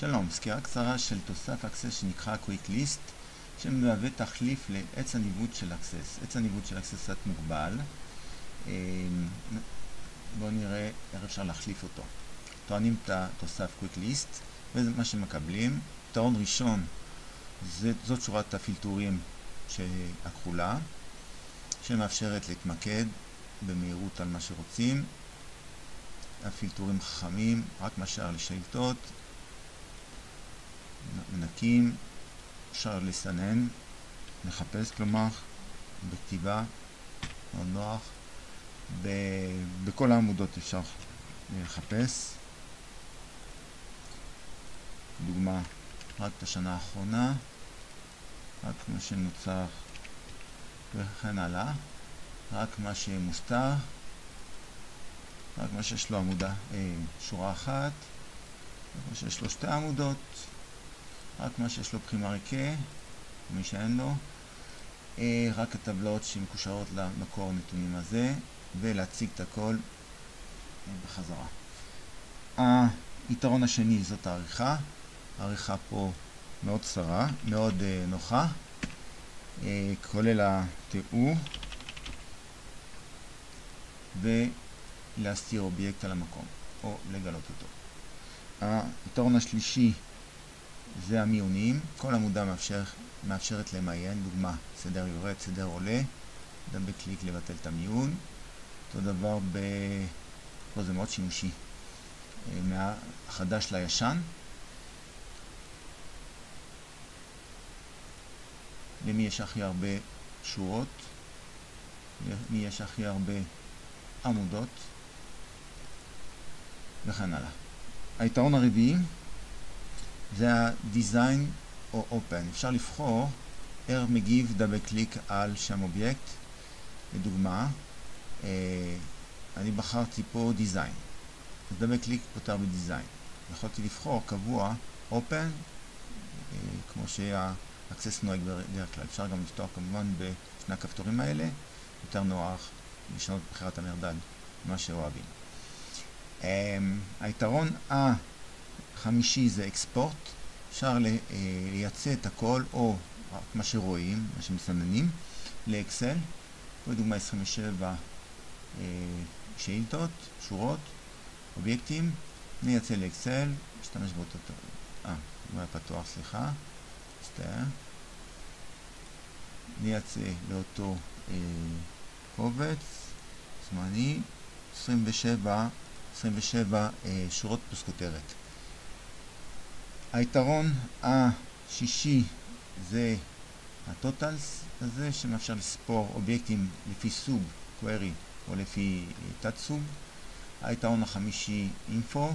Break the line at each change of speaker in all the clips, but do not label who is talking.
שלום, סקירה קצרה של תוסף Access שנקרא Quick List שמהווה תחליף לעץ הניווט של Access. עץ הניווט של Access קצת מוגבל. בואו נראה איך אפשר להחליף אותו. טוענים את התוסף Quick List וזה מה שמקבלים. פתרון ראשון זה, זאת שורת הפילטורים הכחולה שמאפשרת להתמקד במהירות על מה שרוצים. הפילטורים חכמים, רק מה שער לשאילתות, מנקים, אפשר לסנן, לחפש כלומר, בכתיבה, מאוד נוח. ב, בכל העמודות אפשר לחפש. דוגמה, רק את השנה האחרונה, רק מה שנוצר וכן הלאה, רק מה שמוסתר, רק מה שיש לו עמודה, אה, שורה אחת, רק מה שיש לו שתי עמודות, רק מה שיש לו בחימה ריקה, מי שאין לו, אה, רק הטבלאות שמקושרות למקור הנתונים הזה, ולהציג את הכל בחזרה. היתרון השני זאת העריכה, העריכה פה מאוד קצרה, מאוד uh, נוחה, כולל התיאור ולהסתיר אובייקט על המקום או לגלות אותו. היתרון השלישי זה המיונים, כל עמודה מאפשר, מאפשרת למיין, דוגמה, סדר יורד, סדר עולה, אדם בקליק לבטל את המיון, אותו דבר ב... פה זה מאוד שימושי, אה, מהחדש לישן. למי יש הכי הרבה שורות, למי יש הכי הרבה עמודות, וכן הלאה. היתרון הרביעי זה ה-Design או Open. אפשר לבחור איך מגיב double click על שם אובייקט. לדוגמה, אה, אני בחרתי פה Design. אז דאבל קליק פותר בדיזיין. יכולתי לבחור קבוע Open, אה, כמו שה-Access נוהג בדרך כלל. אפשר גם לפתוח כמובן בשני הכפתורים האלה, יותר נוח לשנות בחירת המרדד, מה שאוהבים. אה, היתרון החמישי זה אקספורט. אפשר לייצא את הכל, או רק מה שרואים, מה שמסננים, לאקסל. פה דוגמה 27 שאילתות, שורות, אובייקטים, נייצא לאקסל, נשתמש באותו, אה, הוא היה פתוח, סליחה, מצטער, נייצא לאותו אה, קובץ, זמני, 27, 27 אה, שורות פלוס כותרת. היתרון השישי זה הטוטלס הזה שמאפשר לספור אובייקטים לפי סוג query או לפי תת סוג. היתרון החמישי אינפו,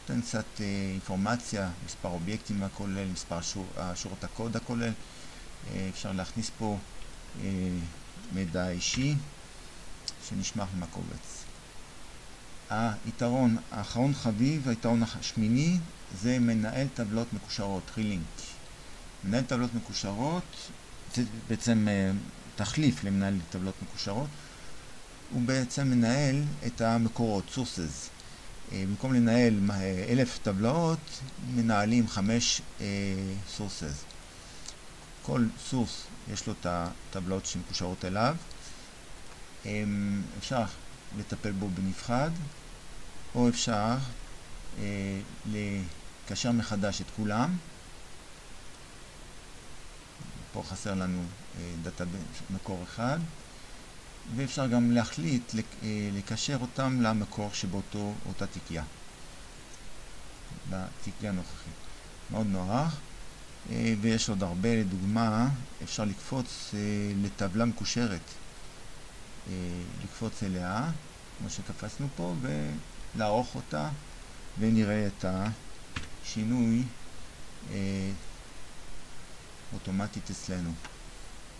נותן קצת אה, אינפורמציה, מספר אובייקטים הכולל, מספר שור, שורות הקוד הכולל. אה, אפשר להכניס פה אה, מידע אישי שנשמח מהקובץ. היתרון האחרון חביב, היתרון השמיני, זה מנהל טבלות מקושרות, רילינק. מנהל טבלות מקושרות, זה בעצם תחליף למנהל טבלות מקושרות. הוא בעצם מנהל את המקורות, sources. במקום לנהל אלף טבלאות, מנהלים חמש sources. כל source יש לו את הטבלאות שמקושרות אליו. אפשר לטפל בו בנפחד, או אפשר לקשר מחדש את כולם. פה חסר לנו דאטה מקור אחד. ואפשר גם להחליט לקשר אותם למקור שבאותו אותה תיקייה, בתיקייה הנוכחית. מאוד נוח, ויש עוד הרבה, לדוגמה, אפשר לקפוץ לטבלה מקושרת, לקפוץ אליה, כמו שקפצנו פה, ולערוך אותה, ונראה את השינוי אוטומטית אצלנו.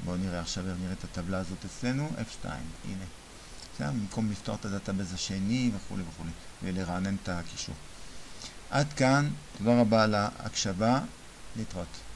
בואו נראה עכשיו, נראה את הטבלה הזאת אצלנו, F2, הנה. בסדר? במקום לפתוח את ה-database השני וכולי וכולי, ולרענן את הקישור. עד כאן, תודה רבה על ההקשבה, להתראות.